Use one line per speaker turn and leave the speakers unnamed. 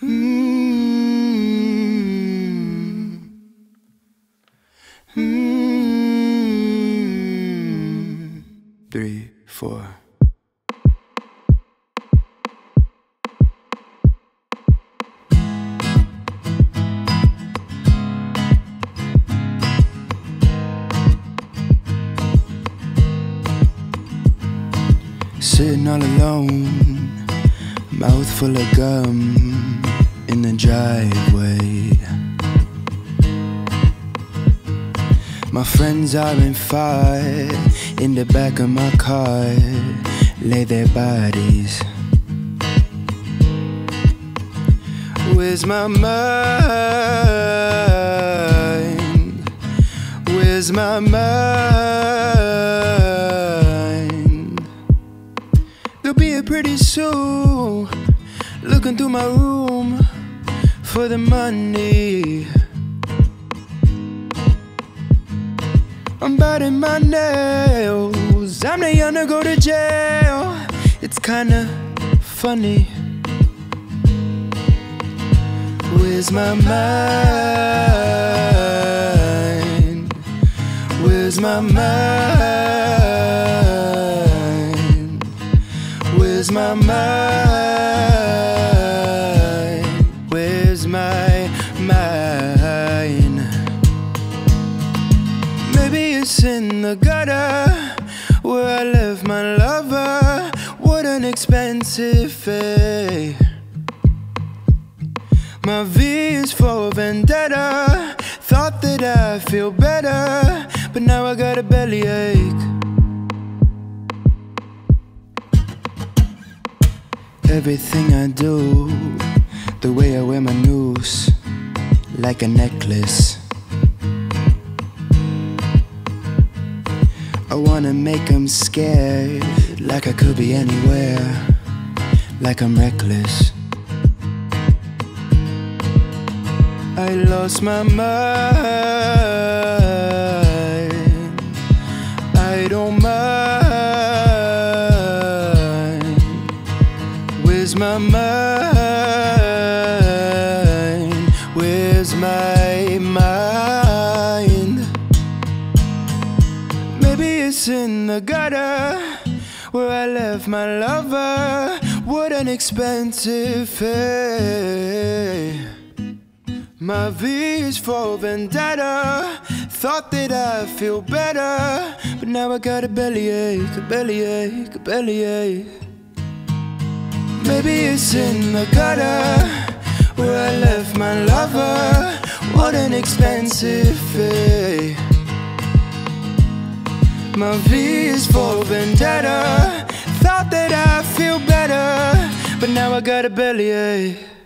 Three, four. Sitting all alone, mouth full of gum in the driveway. My friends are in fight in the back of my car, lay their bodies. Where's my mind? Where's my mind? There'll be a pretty soon looking through my room for the money. I'm biting my nails. I'm young to go to jail. It's kinda funny. Where's my mind? Where's my mind? Where's my mind? It's in the gutter where I left my lover. What an expensive fate. My V is for vendetta. Thought that I feel better, but now I got a bellyache. Everything I do, the way I wear my noose, like a necklace. Wanna make them scared, like I could be anywhere, like I'm reckless. I lost my mind. I don't mind. Where's my mind? It's in the gutter where I left my lover. What an expensive fate. My V is for vendetta. Thought that I'd feel better, but now I got a bellyache, a bellyache, a bellyache. Maybe it's in the gutter where I left my lover. What an expensive fate. My V is for vendetta. Thought that I'd feel better, but now I got a bellyache.